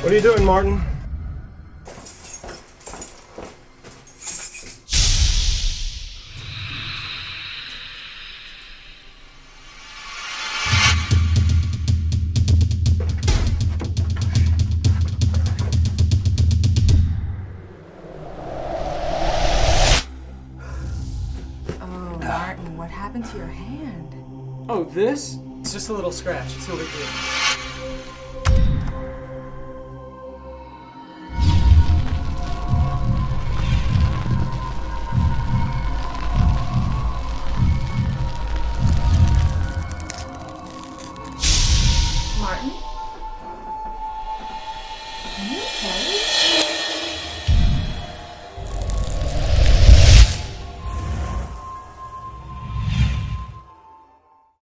What are you doing, Martin? Oh, Martin, what happened to your hand? Oh, this? It's just a little scratch. It's no big deal. You okay?